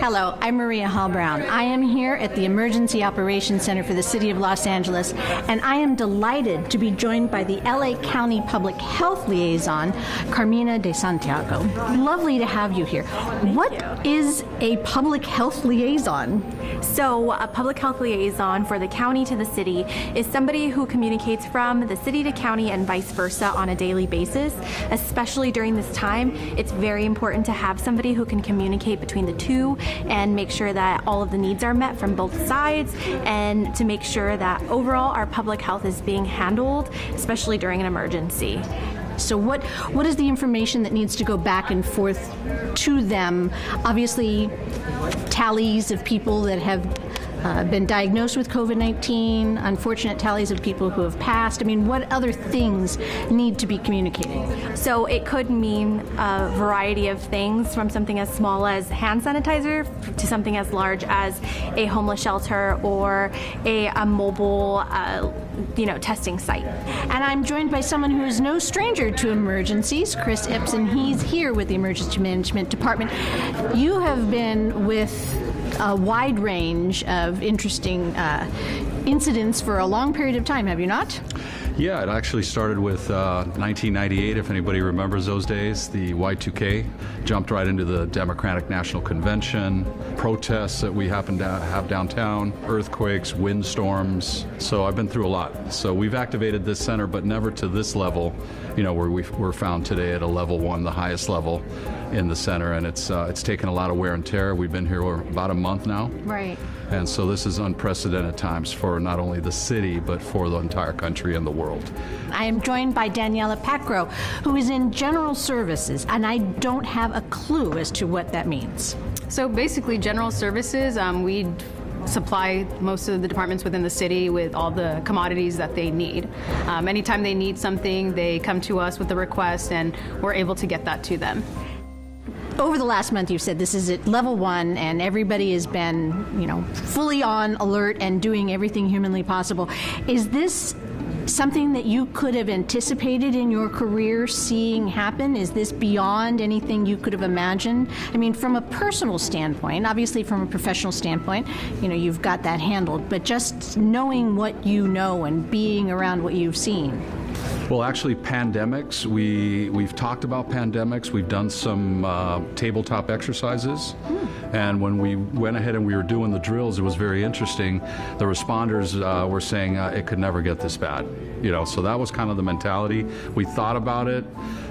Hello, I'm Maria Hall Brown. I am here at the Emergency Operations Center for the City of Los Angeles, and I am delighted to be joined by the LA County Public Health Liaison, Carmina de Santiago. Lovely to have you here. What is a public health liaison? So, a public health liaison for the county to the city is somebody who communicates from the city to county and vice versa on a daily basis. Especially during this time, it's very important to have somebody who can communicate between the two and make sure that all of the needs are met from both sides and to make sure that overall our public health is being handled, especially during an emergency. So what what is the information that needs to go back and forth to them? Obviously, tallies of people that have uh, been diagnosed with COVID 19, unfortunate tallies of people who have passed. I mean, what other things need to be communicated? So it could mean a variety of things from something as small as hand sanitizer to something as large as a homeless shelter or a, a mobile. Uh, you know, testing site. And I'm joined by someone who is no stranger to emergencies, Chris Ipsen. He's here with the Emergency Management Department. You have been with a wide range of interesting uh, incidents for a long period of time, have you not? Yeah, it actually started with uh, 1998, if anybody remembers those days. The Y2K jumped right into the Democratic National Convention, protests that we happened to have downtown, earthquakes, windstorms. So I've been through a lot. So we've activated this center, but never to this level, you know, where we are found today at a level one, the highest level in the center. And it's, uh, it's taken a lot of wear and tear. We've been here about a month now. Right. And so this is unprecedented times for not only the city, but for the entire country and the world. I am joined by Daniela Pacro, who is in general services, and I don't have a clue as to what that means. So basically, general services, um, we supply most of the departments within the city with all the commodities that they need. Um, anytime they need something, they come to us with a request, and we're able to get that to them over the last month, you've said this is at level one, and everybody has been, you know, fully on alert and doing everything humanly possible. Is this something that you could have anticipated in your career seeing happen? Is this beyond anything you could have imagined? I mean, from a personal standpoint, obviously from a professional standpoint, you know, you've got that handled, but just knowing what you know and being around what you've seen. Well, actually, pandemics. We we've talked about pandemics. We've done some uh, tabletop exercises, mm. and when we went ahead and we were doing the drills, it was very interesting. The responders uh, were saying uh, it could never get this bad, you know. So that was kind of the mentality. We thought about it.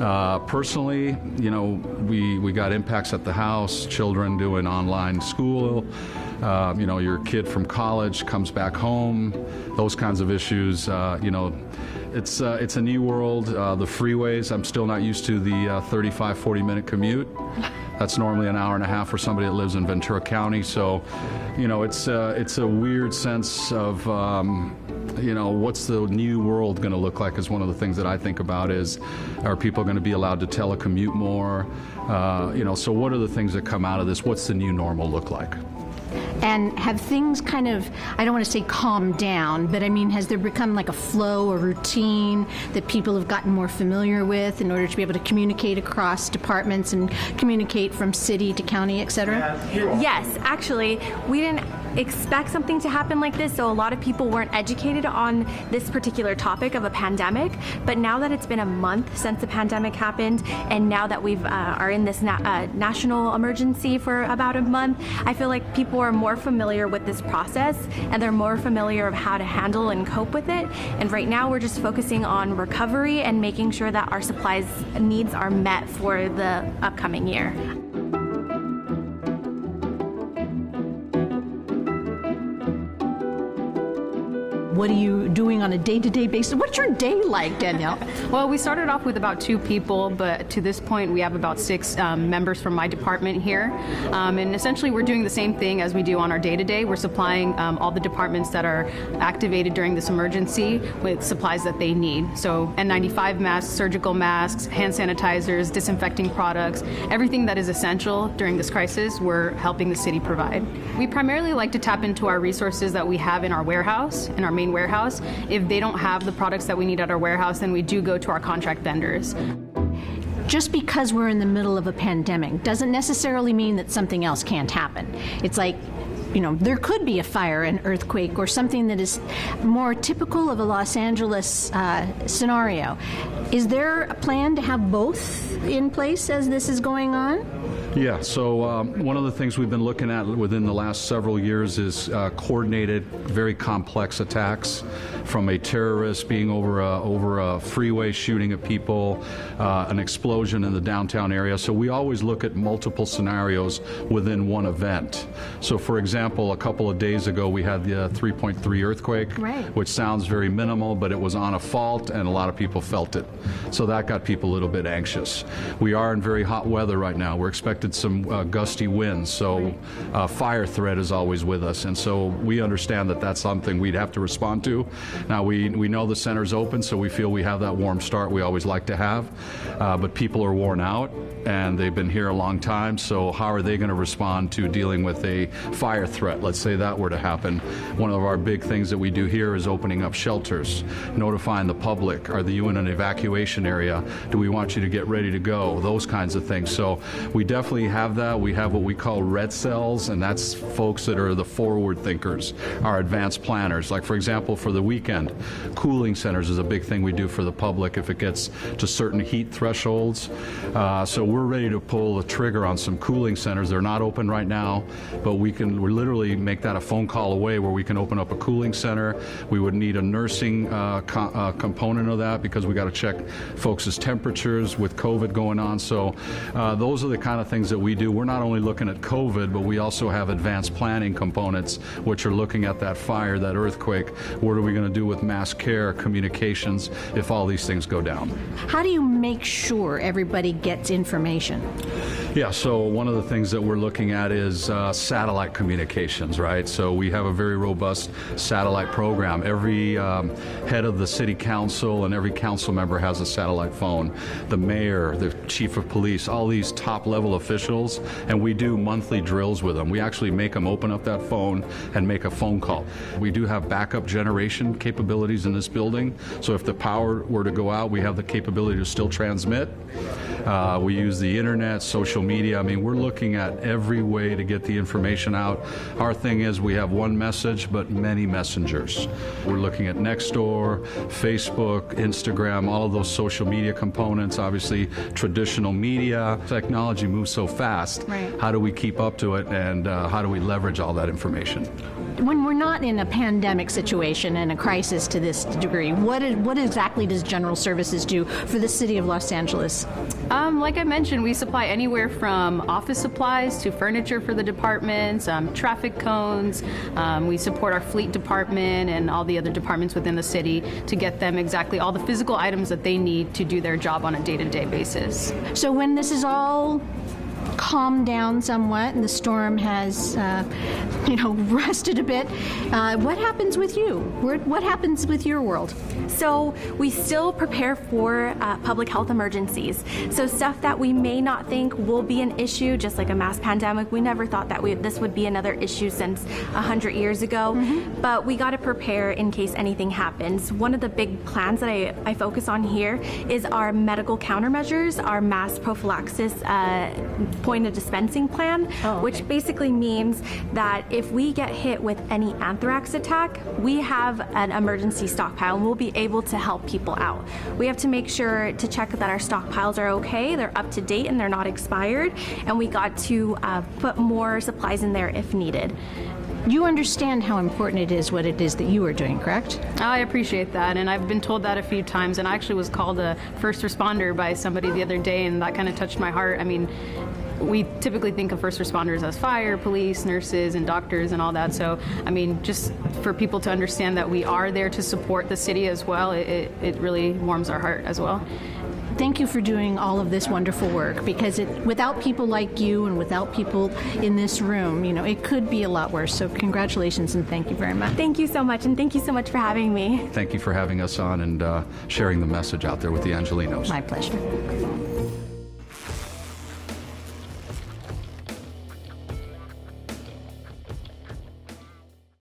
Uh, personally, you know, we we got impacts at the house. Children doing online school. Uh, you know, your kid from college comes back home. Those kinds of issues. Uh, you know it's uh, it's a new world. Uh, the freeways, I'm still not used to the uh, 35, 40 minute commute. That's normally an hour and a half for somebody that lives in Ventura County. So, you know, it's uh, it's a weird sense of. Um, you know what's the new world going to look like is one of the things that i think about is are people going to be allowed to telecommute more uh, you know so what are the things that come out of this what's the new normal look like and have things kind of, I don't want to say calm down, but I mean, has there become like a flow, a routine that people have gotten more familiar with in order to be able to communicate across departments and communicate from city to county, et cetera? Yes, actually, we didn't expect something to happen like this, so a lot of people weren't educated on this particular topic of a pandemic. But now that it's been a month since the pandemic happened, and now that we uh, are in this na- uh, national emergency for about a month, I feel like people are more familiar with this process and they're more familiar of how to handle and cope with it. And right now, we're just focusing on recovery and making sure that our supplies needs are met for the upcoming year. What are you doing on a day to day basis? What's your day like, Danielle? well, we started off with about two people, but to this point, we have about six um, members from my department here. Um, and essentially, we're doing the same thing as we do on our day to day. We're supplying um, all the departments that are activated during this emergency with supplies that they need. So, N95 masks, surgical masks, hand sanitizers, disinfecting products, everything that is essential during this crisis, we're helping the city provide. We primarily like to tap into our resources that we have in our warehouse, in our main warehouse. If they don't have the products that we need at our warehouse, then we do go to our contract vendors. just because we're in the middle of a pandemic doesn't necessarily mean that something else can't happen. It's like you know, there could be a fire, an earthquake, or something that is more typical of a Los Angeles uh, scenario. Is there a plan to have both in place as this is going on? Yeah, so um, one of the things we've been looking at within the last several years is uh, coordinated, very complex attacks from a terrorist being over a, over a freeway shooting at people, uh, an explosion in the downtown area. So we always look at multiple scenarios within one event. So, for example, a couple of days ago we had the uh, 3.3 earthquake, right. which sounds very minimal, but it was on a fault and a lot of people felt it. So that got people a little bit anxious. We are in very hot weather right now. We're expected some uh, gusty winds, so uh, fire threat is always with us, and so we understand that that's something we'd have to respond to. Now we we know the center's open, so we feel we have that warm start we always like to have, uh, but people are worn out and they've been here a long time. So how are they going to respond to dealing with a fire threat? Let's say that were to happen. One of our big things that we do here is opening up shelters, notifying the public. Are the you in an evacuation area? Do we want you to get ready to go? Those kinds of things. So we definitely definitely have that. We have what we call red cells, and that's folks that are the forward thinkers, our advanced planners. Like, for example, for the weekend, cooling centers is a big thing we do for the public if it gets to certain heat thresholds. Uh, so we're ready to pull the trigger on some cooling centers. They're not open right now, but we can we literally make that a phone call away where we can open up a cooling center. We would need a nursing uh, co uh, component of that because we got to check folks' temperatures with COVID going on. So uh, those are the kind of things things that we do, we're not only looking at COVID, but we also have advanced planning components, which are looking at that fire, that earthquake. What are we going to do with mass care, communications, if all these things go down? How do you make sure everybody gets information? Yeah, so one of the things that we're looking at is uh, satellite communications, right? So we have a very robust satellite program. Every um, head of the city council and every council member has a satellite phone. The mayor, the chief of police, all these top level officials, and we do monthly drills with them. We actually make them open up that phone and make a phone call. We do have backup generation capabilities in this building, so if the power were to go out, we have the capability to still transmit. Uh, we use the internet, social media. I mean, we're looking at every way to get the information out. Our thing is we have one message, but many messengers. We're looking at Nextdoor, Facebook, Instagram, all of those social media components. Obviously, traditional media. Technology moves so fast. Right. How do we keep up to it, and uh, how do we leverage all that information? When we're not in a pandemic situation and a crisis to this degree, what, is, what exactly does General Services do for the city of Los Angeles? Um, like I mentioned, we supply anywhere from office supplies to furniture for the departments, um, traffic cones. Um, we support our fleet department and all the other departments within the city to get them exactly all the physical items that they need to do their job on a day to day basis. So when this is all calmed down somewhat and the storm has, uh, you know, rested a bit, uh, what happens with you? What happens with your world? So we still prepare for uh, public health emergencies. So stuff that we may not think will be an issue, just like a mass pandemic. We never thought that we, this would be another issue since 100 years ago, mm-hmm. but we got to prepare in case anything happens. One of the big plans that I, I focus on here is our medical countermeasures, our mass prophylaxis uh, of dispensing plan, oh, okay. which basically means that if we get hit with any anthrax attack, we have an emergency stockpile and we'll be able to help people out. We have to make sure to check that our stockpiles are okay, they're up to date, and they're not expired, and we got to uh, put more supplies in there if needed. You understand how important it is what it is that you are doing, correct? I appreciate that, and I've been told that a few times. And I actually was called a first responder by somebody the other day, and that kind of touched my heart. I mean, we typically think of first responders as fire, police, nurses, and doctors and all that. So, I mean, just for people to understand that we are there to support the city as well, it, it really warms our heart as well thank you for doing all of this wonderful work because it, without people like you and without people in this room, you know, it could be a lot worse. So congratulations and thank you very much. Thank you so much, and thank you so much for having me. Thank you for having us on and uh, sharing the message out there with the Angelenos. My pleasure.